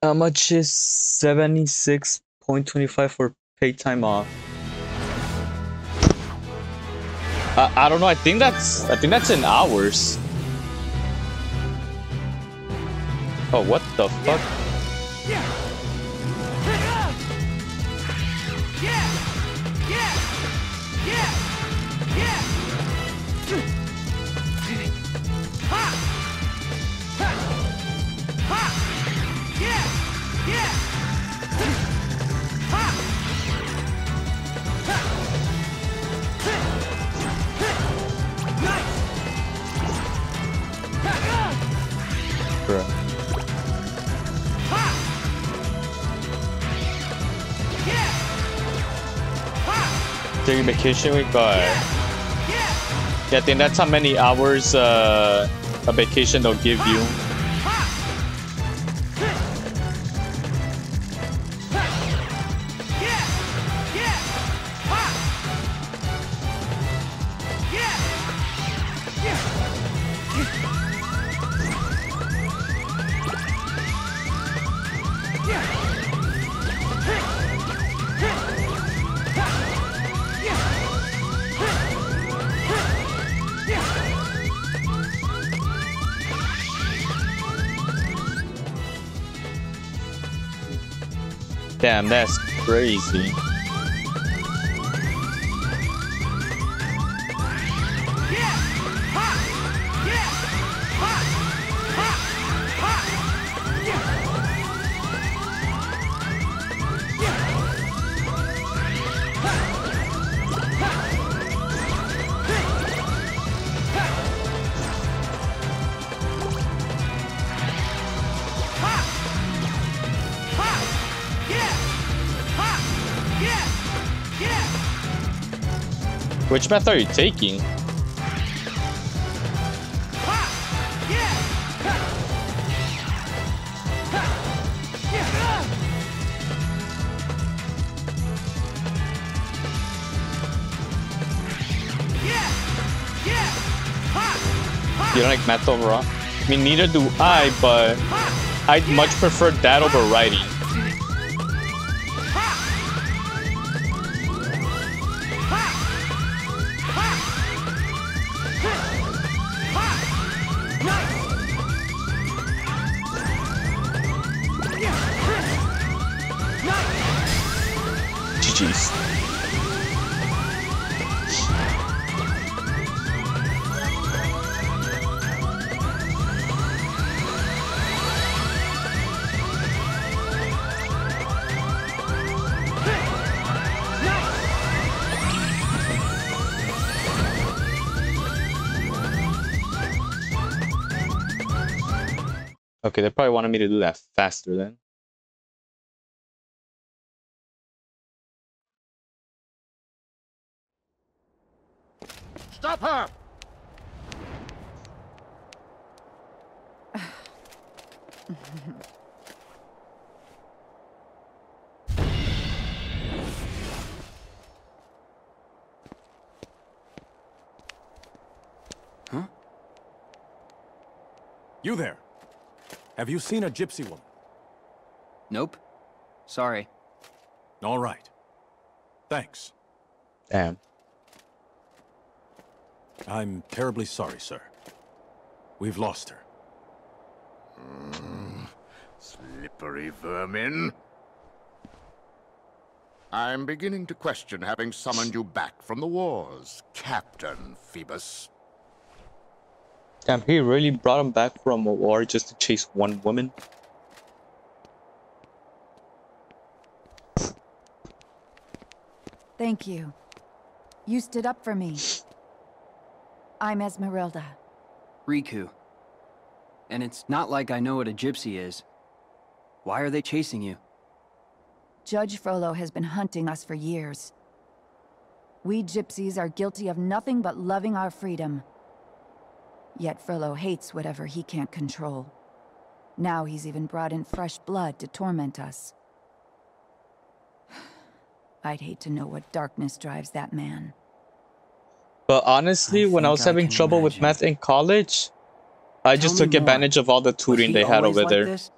How much is 76.25 for paid time off? I, I don't know. I think that's I think that's in hours. Oh, what the fuck? Bro. During vacation week, uh, yeah, I think that's how many hours uh, a vacation they'll give you. Damn, that's crazy. Which method are you taking? You don't like math overall? I mean, neither do I, but I'd much prefer that over writing. They probably wanted me to do that faster then. Stop her! Huh? You there. Have you seen a gypsy woman? Nope. Sorry. All right. Thanks. Damn. I'm terribly sorry, sir. We've lost her. Mm, slippery vermin. I'm beginning to question having summoned you back from the wars, Captain Phoebus. Damn, he really brought him back from a war just to chase one woman. Thank you. You stood up for me. I'm Esmeralda. Riku. And it's not like I know what a gypsy is. Why are they chasing you? Judge Frollo has been hunting us for years. We gypsies are guilty of nothing but loving our freedom. Yet Frollo hates whatever he can't control. Now he's even brought in fresh blood to torment us. I'd hate to know what darkness drives that man. But honestly, I when I was I having can trouble with imagine. math in college, I Tell just me took more. advantage of all the tutoring they had over like there. this?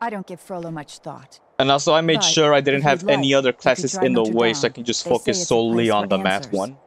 I don't give Frollo much thought. And also, I made But sure I didn't if you'd have any like, other classes in the Notre way, so I can just They focus solely on for the math one.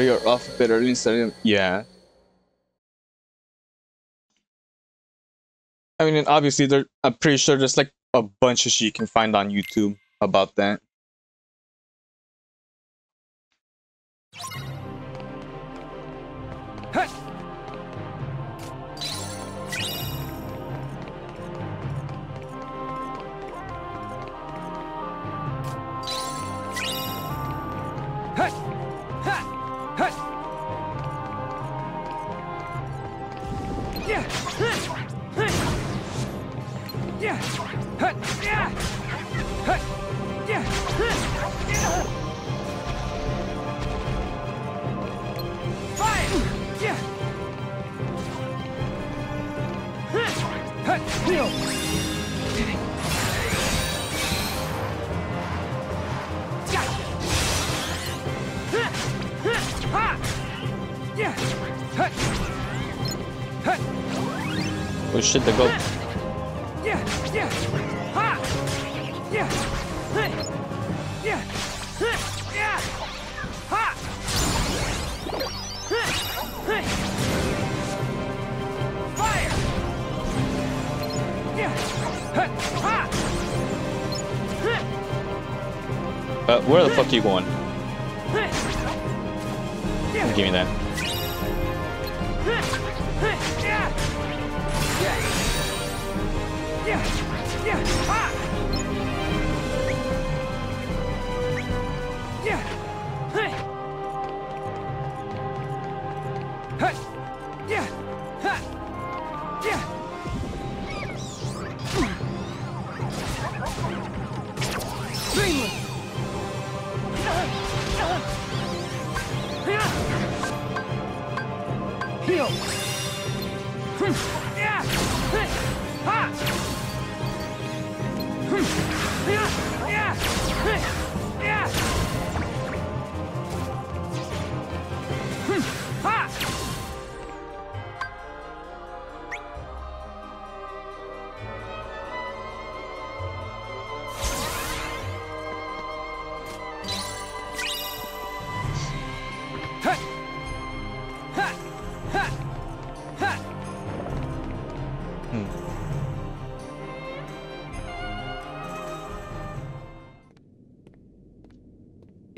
You're off early instead Yeah. I mean, and obviously, there. I'm pretty sure there's like a bunch of shit you can find on YouTube about that. Ha! Hey! Uh, where the fuck are you going?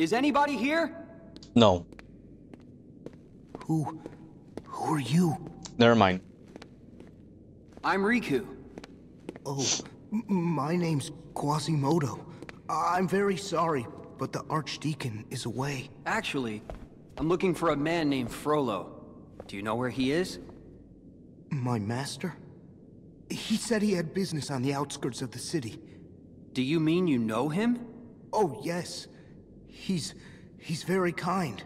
Is anybody here? No, Who... who are you? never mind. I'm Riku. Oh, my name's Quasimodo. I'm very sorry, but the Archdeacon is away. Actually, I'm looking for a man named Frollo. Do you know where he is? My master? He said he had business on the outskirts of the city. Do you mean you know him? Oh, yes. He's... he's very kind.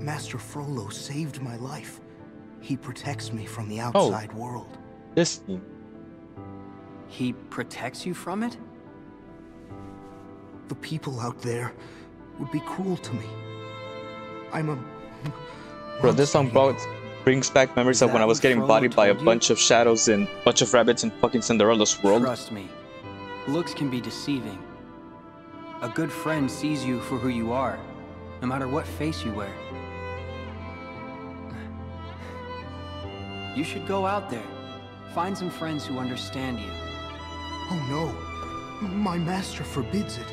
Master Frollo saved my life. He protects me from the oh. outside world. This thing. He protects you from it? The people out there would be cruel to me. I'm a. Bro, this song brought, brings back memories of when I was getting bodied by a you? bunch of shadows and bunch of rabbits in fucking Cinderella's world. Trust me, looks can be deceiving. A good friend sees you for who you are, no matter what face you wear. You should go out there, find some friends who understand you. Oh no. My master forbids it.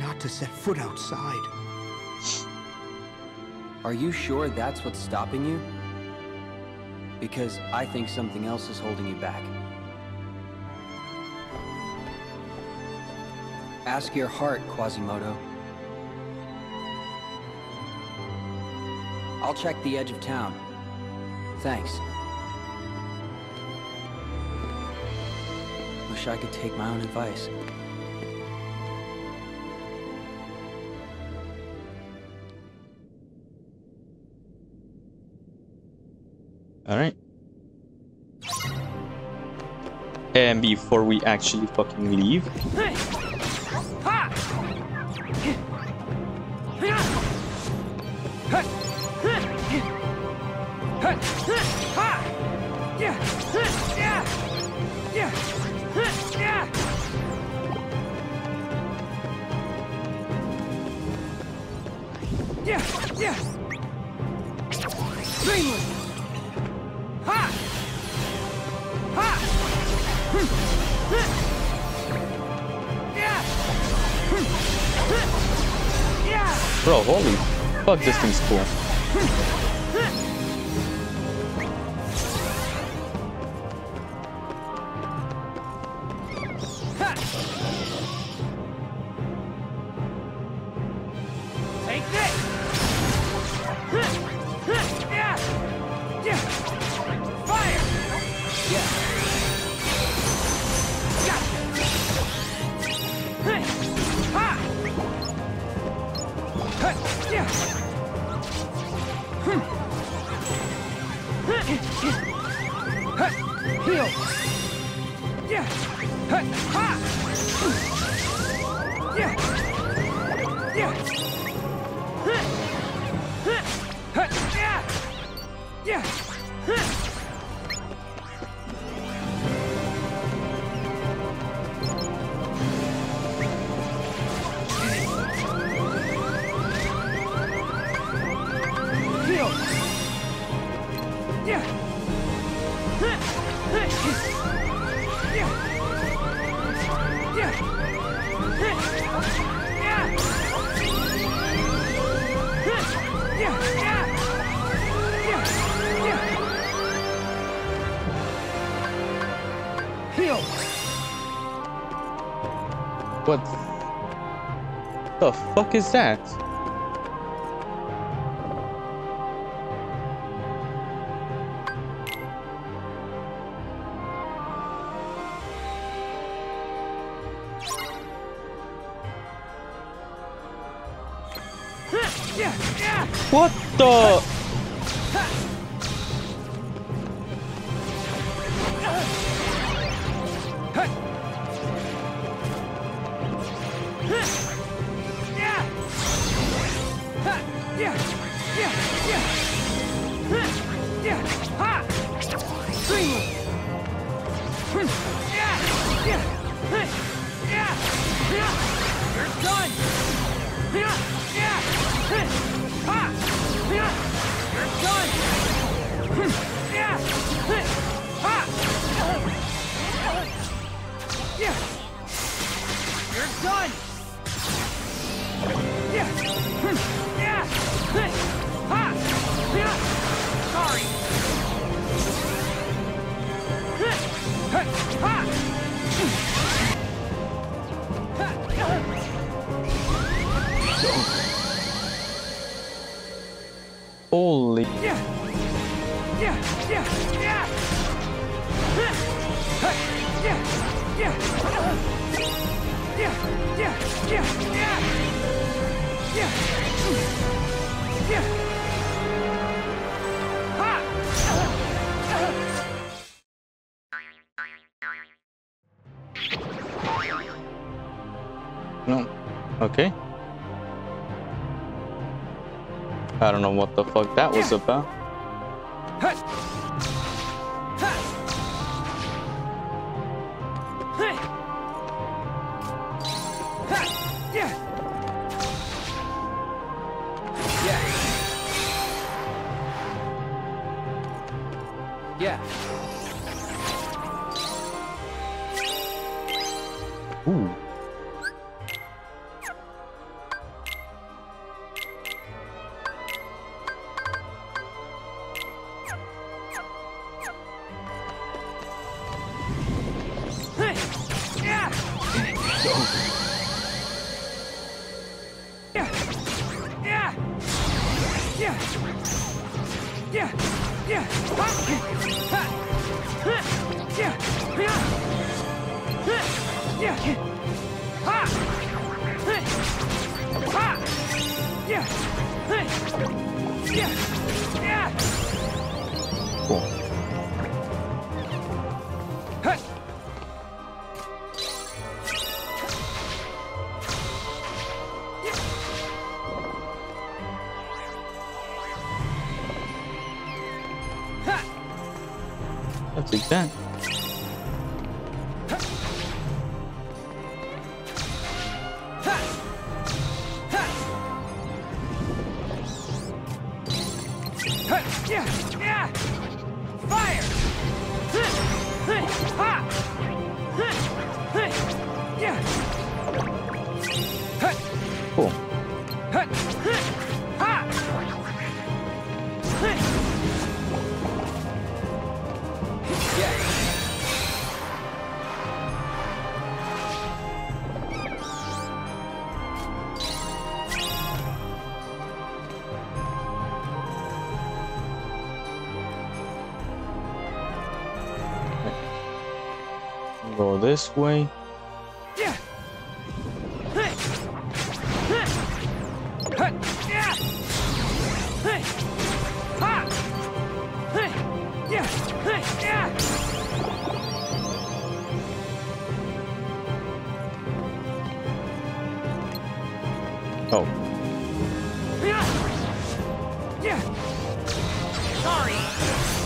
Not to set foot outside. Are you sure that's what's stopping you? Because I think something else is holding you back. Ask your heart, Quasimodo. I'll check the edge of town. Thanks. Wish I could take my own advice. Alright. And before we actually fucking leave, bro, holy fuck, this thing's cool. Heal! Yeah! Yeah! Yeah! Yeah! Yeah! Heal! What the fuck is that? don't know what the fuck that was about. Hey! That's exact. this way. Oh. Sorry.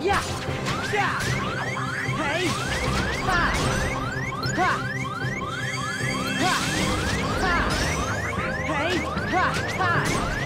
Yeah! Yeah! Hey! Ha! Ha!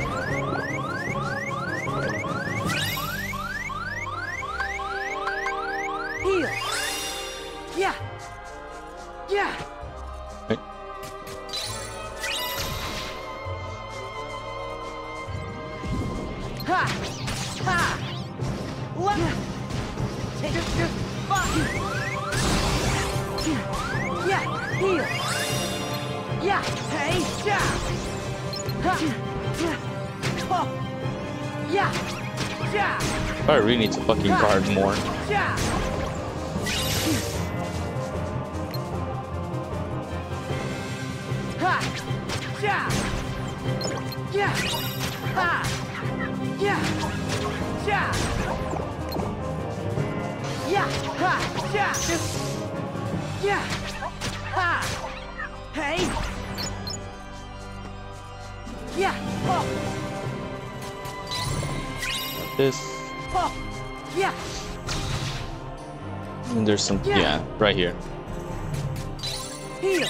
I really need to fucking guard more. Yeah, ha, yeah, yeah, ha, Hey! Yeah! Oh! this. Yeah. And there's some, yeah, yeah right here. Heal.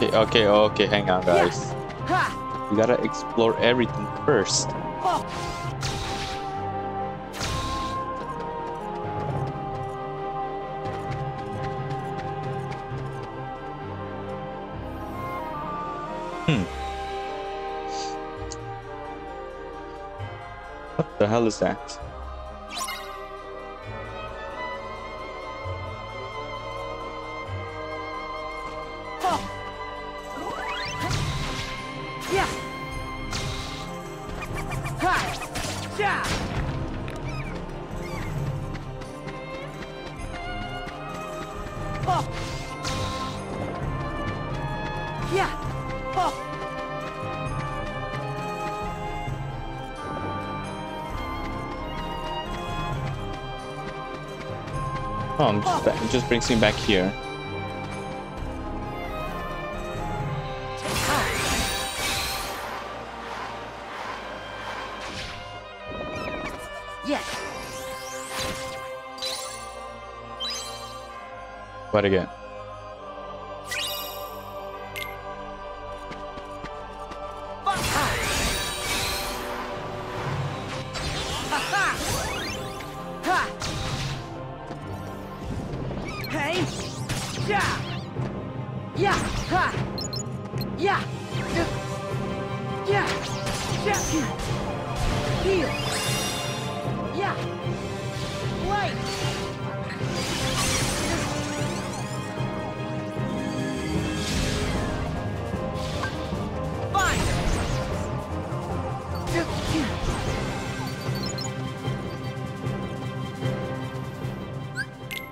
Okay, okay, okay, hang on guys. You gotta explore everything first. Oh. Hmm. What the hell is that? Yeah. Oh. Oh, I'm just ba- it just brings me back here. Yes. What again?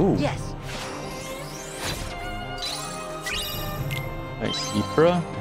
Ooh, Yes! nice Ypra.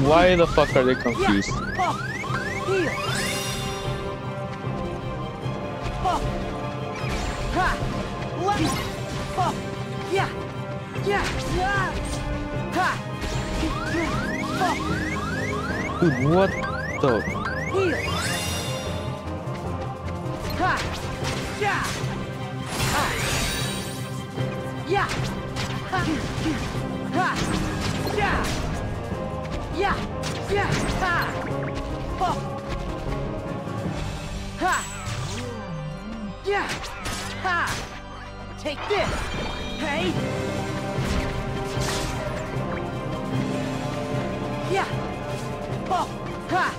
Why the fuck are they confused? Ha! Let Oh! Yeah! Yeah. Yeah. Ha. Oh. Ha. Yeah. Ha. Take this. Hey. Yeah. Oh. Ha.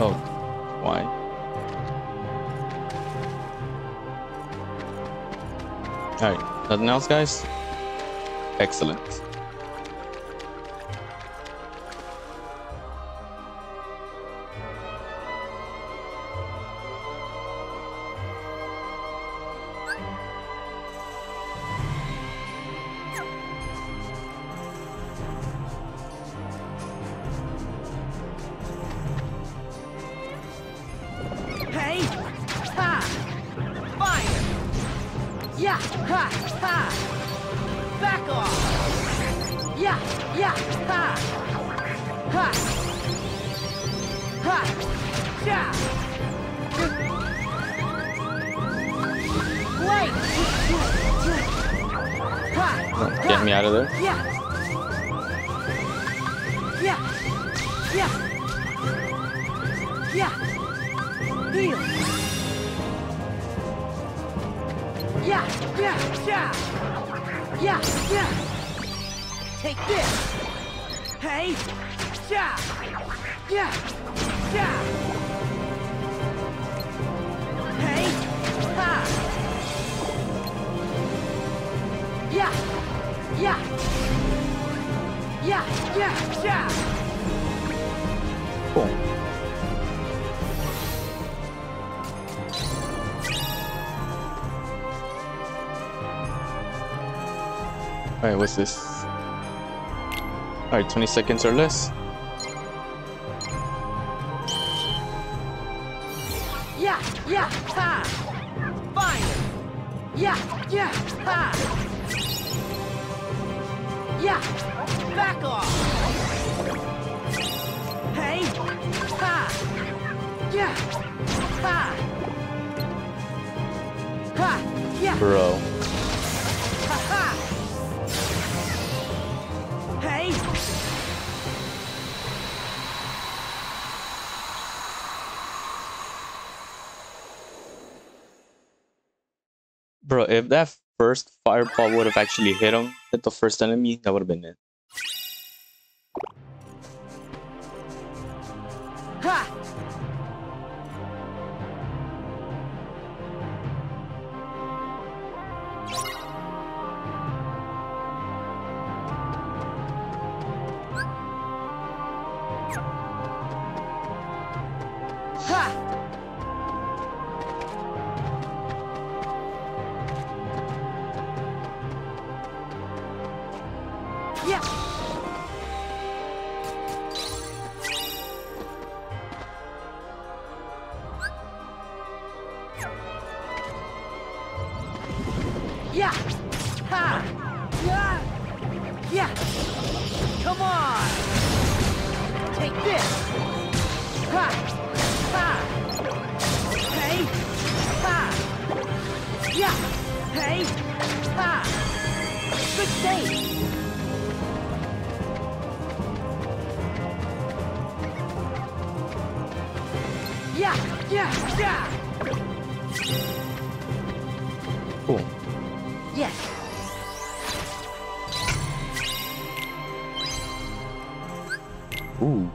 Oh All right. Nothing else, guys? Excellent. Alright, what's this? Alright, 20 seconds or less. that first fireball would have actually hit him, hit the first enemy, that would have been it. Ha! Yes. Ooh.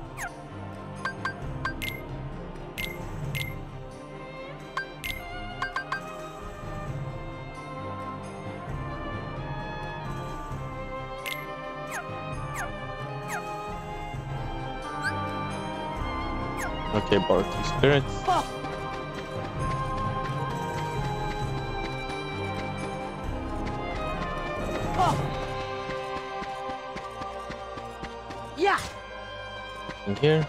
Okay, Bark Experience. Fuck. here.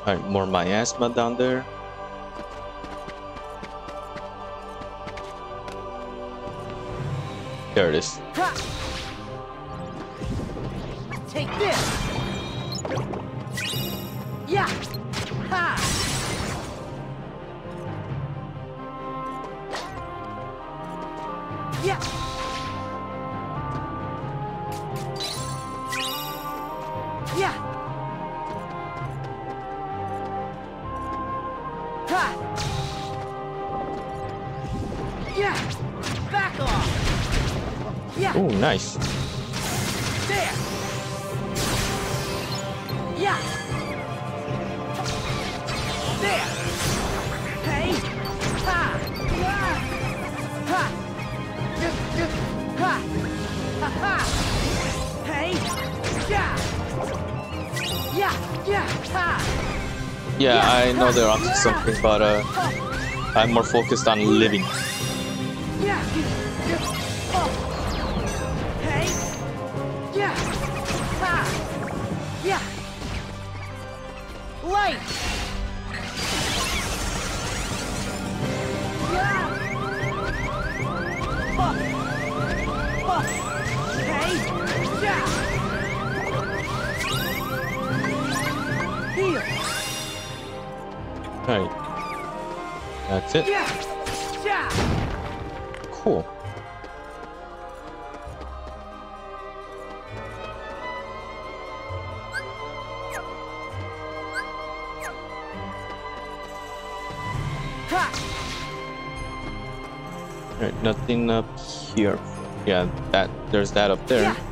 Alright, more miasma down there. Yeah. Ha. Yeah. Back off. Yeah. Ooh, nice. Yeah, I know they're onto something, but uh, I'm more focused on living. nothing up here. Yeah, that there's that up there. Yeah.